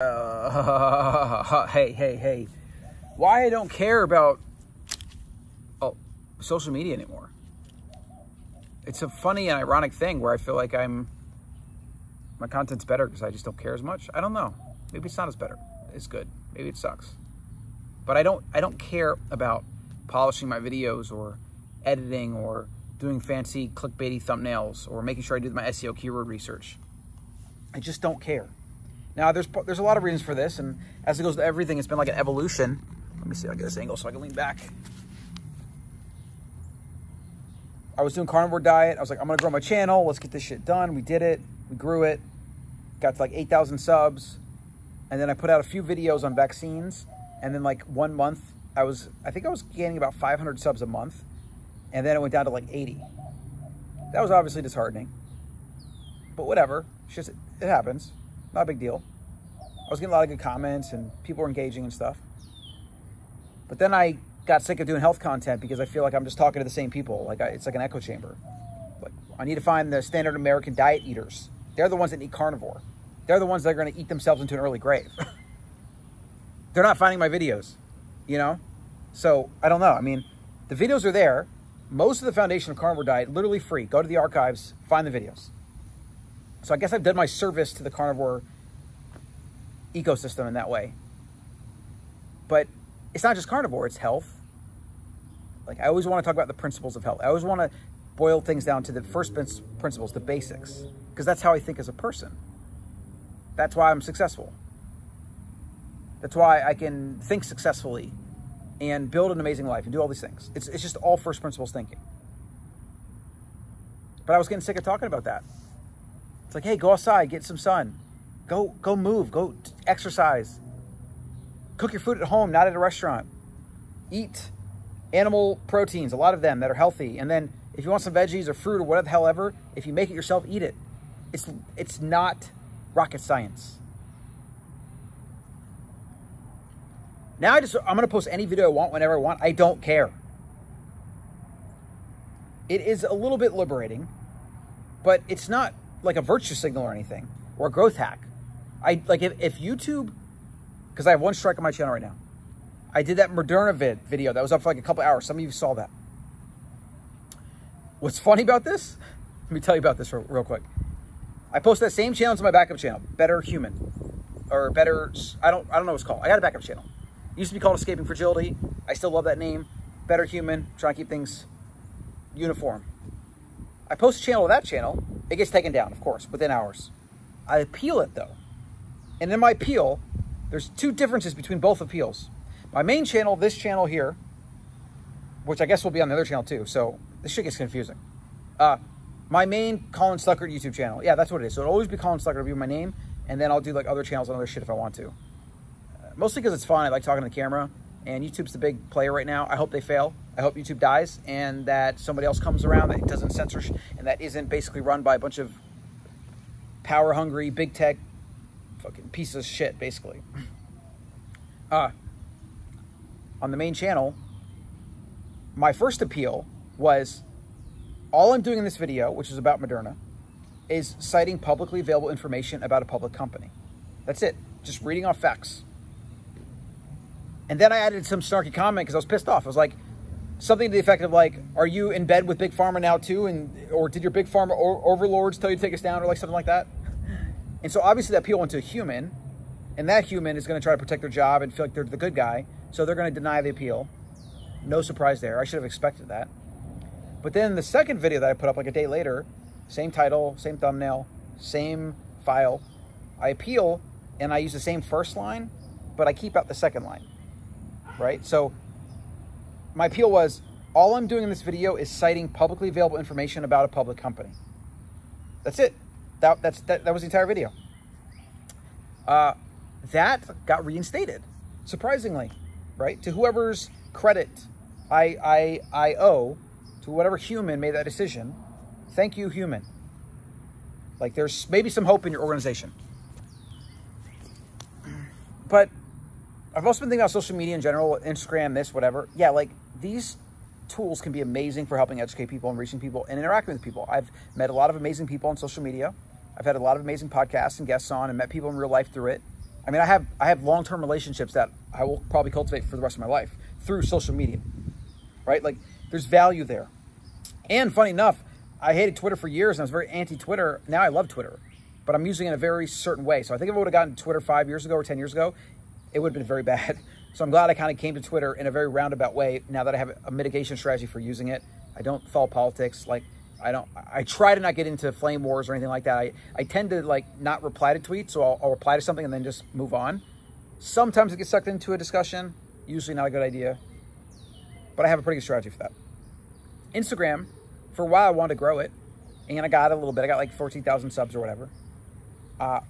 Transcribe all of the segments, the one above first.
Uh, hey, hey, hey. Why I don't care about oh, social media anymore. It's a funny and ironic thing where I feel like I'm my content's better because I just don't care as much. I don't know. Maybe it's not as better. It's good. Maybe it sucks. But I don't I don't care about polishing my videos or editing or doing fancy clickbaity thumbnails or making sure I do my SEO keyword research. I just don't care. Now, there's there's a lot of reasons for this, and as it goes to everything, it's been like an evolution. Let me see, I'll get this angle so I can lean back. I was doing carnivore diet. I was like, I'm gonna grow my channel. Let's get this shit done. We did it. We grew it. Got to like 8,000 subs. And then I put out a few videos on vaccines. And then like one month, I was, I think I was gaining about 500 subs a month. And then it went down to like 80. That was obviously disheartening. But whatever. It's just, it happens. Not a big deal. I was getting a lot of good comments and people were engaging and stuff. But then I got sick of doing health content because I feel like I'm just talking to the same people. Like I, it's like an echo chamber. Like I need to find the standard American diet eaters. They're the ones that eat carnivore. They're the ones that are going to eat themselves into an early grave. They're not finding my videos, you know? So I don't know. I mean, the videos are there. Most of the foundation of carnivore diet, literally free. Go to the archives, find the videos. So I guess I've done my service to the carnivore ecosystem in that way. But it's not just carnivore, it's health. Like I always want to talk about the principles of health. I always want to boil things down to the first principles, the basics, because that's how I think as a person. That's why I'm successful. That's why I can think successfully and build an amazing life and do all these things. It's, it's just all first principles thinking. But I was getting sick of talking about that. It's like, hey, go outside, get some sun. Go, go move, go exercise. Cook your food at home, not at a restaurant. Eat animal proteins, a lot of them that are healthy. And then if you want some veggies or fruit or whatever the hell ever, if you make it yourself, eat it. It's, it's not rocket science. Now I just, I'm going to post any video I want whenever I want. I don't care. It is a little bit liberating, but it's not like a virtue signal or anything or a growth hack. I like if, if YouTube, because I have one strike on my channel right now. I did that Moderna vid video that was up for like a couple hours. Some of you saw that. What's funny about this? Let me tell you about this real, real quick. I posted that same channel to my backup channel, Better Human, or Better. I don't. I don't know what it's called. I got a backup channel. It used to be called Escaping Fragility. I still love that name. Better Human. Trying to keep things uniform. I post a channel to that channel. It gets taken down, of course, within hours. I appeal it though, and in my appeal, there's two differences between both appeals. My main channel, this channel here, which I guess will be on the other channel too. So this shit gets confusing. Uh, my main Colin Stuckert YouTube channel. Yeah, that's what it is. So it'll always be Colin Stuckert. It'll be my name. And then I'll do like other channels and other shit if I want to. Uh, mostly because it's fun. I like talking to the camera. And YouTube's the big player right now. I hope they fail. I hope YouTube dies and that somebody else comes around that doesn't censor and that isn't basically run by a bunch of power hungry, big tech fucking pieces of shit, basically. Uh, on the main channel, my first appeal was all I'm doing in this video, which is about Moderna, is citing publicly available information about a public company. That's it. Just reading off facts. And then I added some snarky comment because I was pissed off. I was like, something to the effect of like, are you in bed with Big Pharma now too? And or did your Big Pharma overlords tell you to take us down or like something like that? And so obviously that appeal went to a human, and that human is going to try to protect their job and feel like they're the good guy. So they're going to deny the appeal. No surprise there. I should have expected that. But then the second video that I put up like a day later, same title, same thumbnail, same file, I appeal and I use the same first line, but I keep out the second line, right? So my appeal was, all I'm doing in this video is citing publicly available information about a public company. That's it. That, that's, that, that was the entire video. Uh, that got reinstated, surprisingly right? To whoever's credit I, I, I owe, to whatever human made that decision, thank you, human. Like there's maybe some hope in your organization. But I've also been thinking about social media in general, Instagram, this, whatever. Yeah, like these tools can be amazing for helping educate people and reaching people and interacting with people. I've met a lot of amazing people on social media. I've had a lot of amazing podcasts and guests on and met people in real life through it. I mean, I have I have long term relationships that I will probably cultivate for the rest of my life through social media, right? Like, there's value there. And funny enough, I hated Twitter for years and I was very anti Twitter. Now I love Twitter, but I'm using it in a very certain way. So I think if I would have gotten Twitter five years ago or 10 years ago, it would have been very bad. So I'm glad I kind of came to Twitter in a very roundabout way now that I have a mitigation strategy for using it. I don't follow politics. Like, I don't, I try to not get into flame wars or anything like that. I, I tend to like not reply to tweets. So I'll, I'll reply to something and then just move on. Sometimes it gets sucked into a discussion. Usually not a good idea, but I have a pretty good strategy for that. Instagram, for a while I wanted to grow it and I got a little bit. I got like 14,000 subs or whatever. Uh,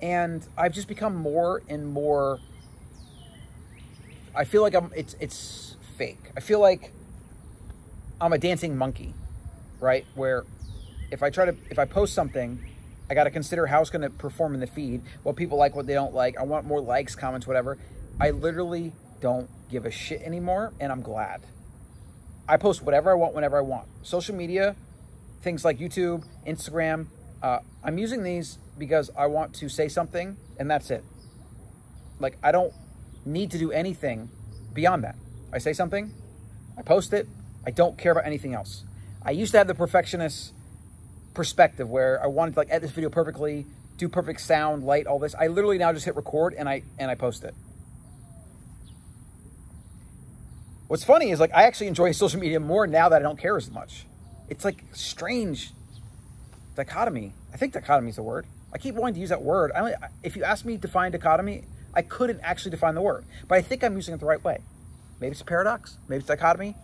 and I've just become more and more, I feel like I'm, it's, it's fake. I feel like I'm a dancing monkey right? Where if I try to, if I post something, I got to consider how it's going to perform in the feed, what people like, what they don't like. I want more likes, comments, whatever. I literally don't give a shit anymore, and I'm glad. I post whatever I want whenever I want. Social media, things like YouTube, Instagram, uh, I'm using these because I want to say something, and that's it. Like, I don't need to do anything beyond that. I say something, I post it, I don't care about anything else. I used to have the perfectionist perspective where I wanted to like edit this video perfectly, do perfect sound, light, all this. I literally now just hit record and I and I post it. What's funny is like I actually enjoy social media more now that I don't care as much. It's like strange dichotomy. I think dichotomy is the word. I keep wanting to use that word. I only, if you ask me to define dichotomy, I couldn't actually define the word, but I think I'm using it the right way. Maybe it's a paradox. Maybe it's dichotomy.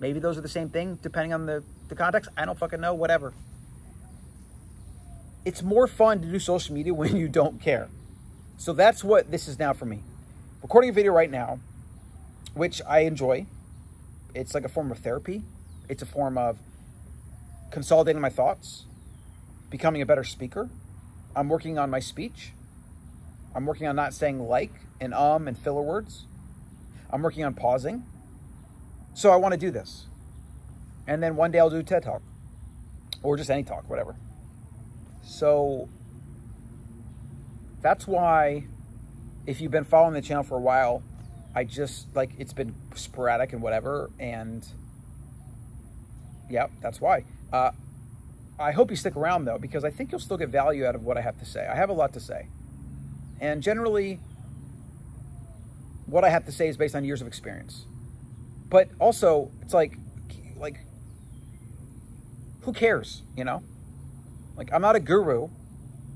Maybe those are the same thing, depending on the, the context. I don't fucking know, whatever. It's more fun to do social media when you don't care. So that's what this is now for me. Recording a video right now, which I enjoy. It's like a form of therapy. It's a form of consolidating my thoughts, becoming a better speaker. I'm working on my speech. I'm working on not saying like and um and filler words. I'm working on pausing. So I want to do this. And then one day I'll do TED Talk or just any talk, whatever. So that's why if you've been following the channel for a while, I just like it's been sporadic and whatever. And yeah, that's why. Uh, I hope you stick around though, because I think you'll still get value out of what I have to say. I have a lot to say. And generally, what I have to say is based on years of experience. But also, it's like, like, who cares, you know? Like, I'm not a guru.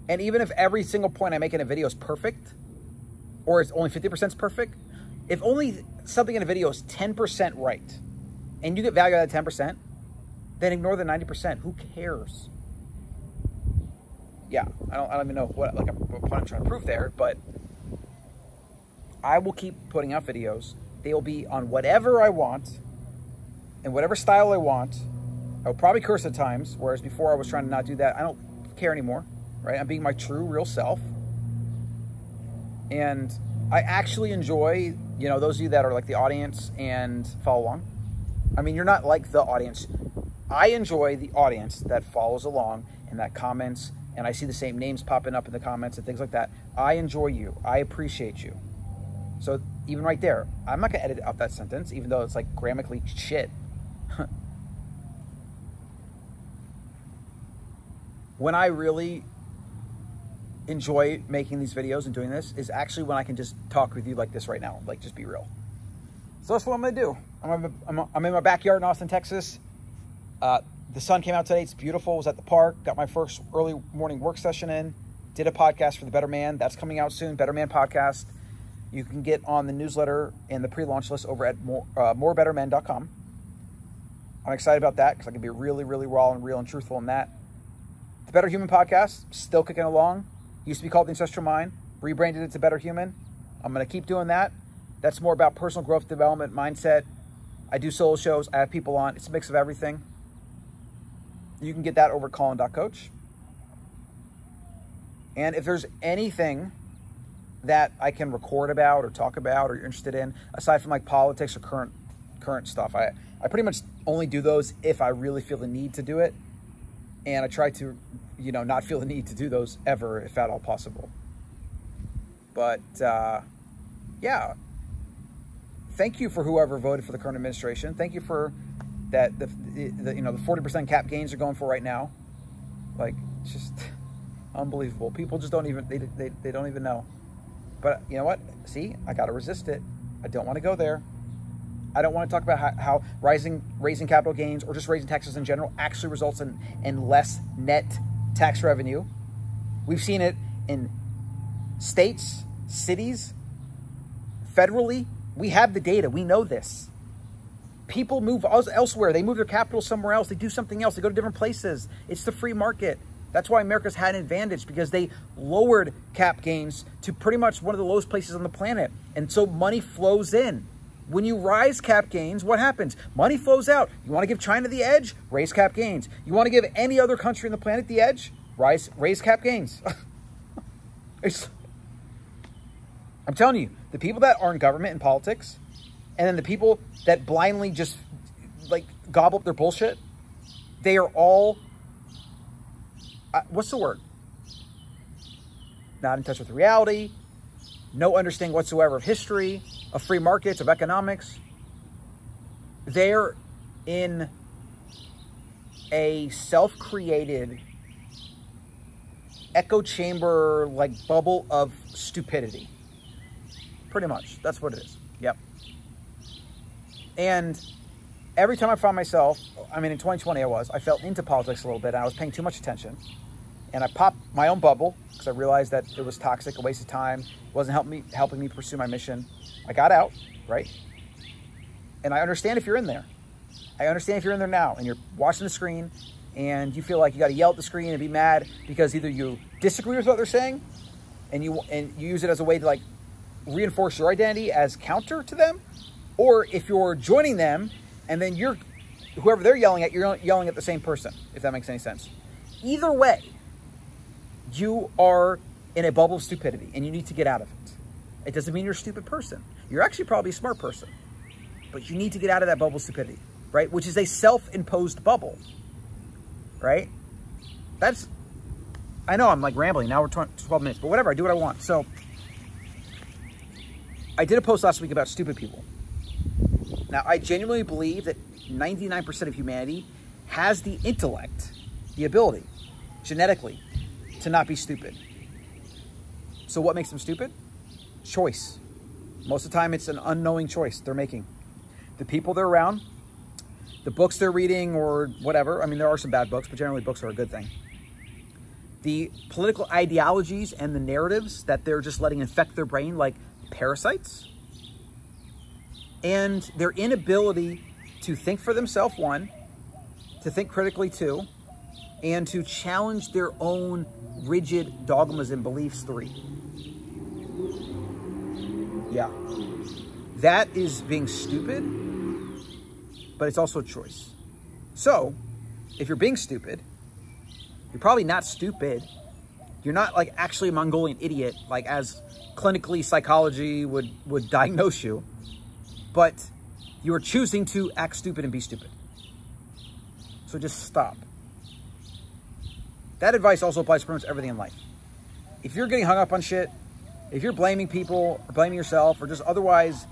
And even if every single point I make in a video is perfect, or it's only 50% perfect, if only something in a video is 10% right, and you get value out of 10%, then ignore the 90%. Who cares? Yeah, I don't, I don't even know what, like, what I'm trying to prove there, but I will keep putting out videos they will be on whatever I want, in whatever style I want. I'll probably curse at times, whereas before I was trying to not do that. I don't care anymore, right? I'm being my true, real self. And I actually enjoy, you know, those of you that are like the audience and follow along. I mean, you're not like the audience. I enjoy the audience that follows along and that comments, and I see the same names popping up in the comments and things like that. I enjoy you. I appreciate you. So even right there, I'm not going to edit out that sentence, even though it's like grammatically shit. when I really enjoy making these videos and doing this is actually when I can just talk with you like this right now, like just be real. So that's what I'm going to do. I'm, I'm, I'm, in my backyard in Austin, Texas. Uh, the sun came out today. It's beautiful. Was at the park. Got my first early morning work session in. Did a podcast for the Better Man. That's coming out soon. Better Man podcast you can get on the newsletter and the pre-launch list over at more, uh, morebettermen.com. I'm excited about that because I can be really, really raw and real and truthful in that. The Better Human podcast, still kicking along. Used to be called The Ancestral Mind, rebranded it to Better Human. I'm going to keep doing that. That's more about personal growth, development, mindset. I do solo shows. I have people on. It's a mix of everything. You can get that over Colin.coach. And if there's anything that I can record about or talk about or you're interested in, aside from like politics or current current stuff. I, I pretty much only do those if I really feel the need to do it. And I try to, you know, not feel the need to do those ever, if at all possible. But uh, yeah, thank you for whoever voted for the current administration. Thank you for that. The, the you know the forty percent cap gains are going for right now. Like it's just unbelievable. People just don't even they, they, they don't even know. But you know what? See, I got to resist it. I don't want to go there. I don't want to talk about how, how, rising raising capital gains or just raising taxes in general actually results in, in less net tax revenue. We've seen it in states, cities, federally. We have the data. We know this. People move elsewhere. They move their capital somewhere else. They do something else. They go to different places. It's the free market. That's why America's had an advantage because they lowered cap gains to pretty much one of the lowest places on the planet. And so money flows in. When you rise cap gains, what happens? Money flows out. You want to give China the edge? Raise cap gains. You want to give any other country on the planet the edge? Rise, raise cap gains. I'm telling you, the people that are in government and politics, and then the people that blindly just like gobble up their bullshit, they are all, uh, what's the word? Not in touch with reality, no understanding whatsoever of history, of free markets, of economics. They're in a self-created echo chamber like bubble of stupidity. Pretty much. That's what it is. Yep. And every time I found myself, I mean, in 2020 I was, I fell into politics a little bit. I was paying too much attention. And I popped my own bubble because I realized that it was toxic, a waste of time, wasn't helping me, helping me pursue my mission. I got out, right? And I understand if you're in there. I understand if you're in there now and you're watching the screen and you feel like you got to yell at the screen and be mad because either you disagree with what they're saying and you and you use it as a way to like reinforce your identity as counter to them or if you're joining them and then you're whoever they're yelling at you're yelling at the same person if that makes any sense either way you are in a bubble of stupidity and you need to get out of it. It doesn't mean you're a stupid person. You're actually probably a smart person, but you need to get out of that bubble of stupidity, right? Which is a self-imposed bubble, right? That's, I know I'm like rambling. Now we're 12 minutes, but whatever. I do what I want. So I did a post last week about stupid people. Now, I genuinely believe that 99% of humanity has the intellect, the ability, genetically, to not be stupid. So what makes them stupid? Choice. Most of the time, it's an unknowing choice they're making. The people they're around, the books they're reading or whatever. I mean, there are some bad books, but generally books are a good thing. The political ideologies and the narratives that they're just letting infect their brain like parasites. And their inability to think for themselves, one, to think critically, two, and to challenge their own rigid dogmas and beliefs, three. Yeah. That is being stupid, but it's also a choice. So, if you're being stupid, you're probably not stupid. You're not like actually a Mongolian idiot, like as clinically psychology would, would diagnose you, but you are choosing to act stupid and be stupid. So just stop. That advice also applies to pretty much everything in life. If you're getting hung up on shit, if you're blaming people or blaming yourself or just otherwise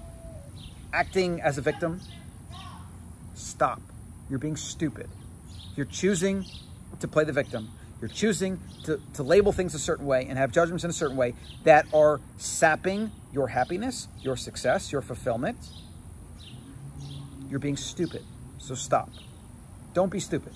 acting as a victim, stop. You're being stupid. You're choosing to play the victim. You're choosing to, to label things a certain way and have judgments in a certain way that are sapping your happiness, your success, your fulfillment. You're being stupid. So stop. Don't be stupid.